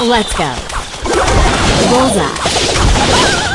Let's go. Bullseye.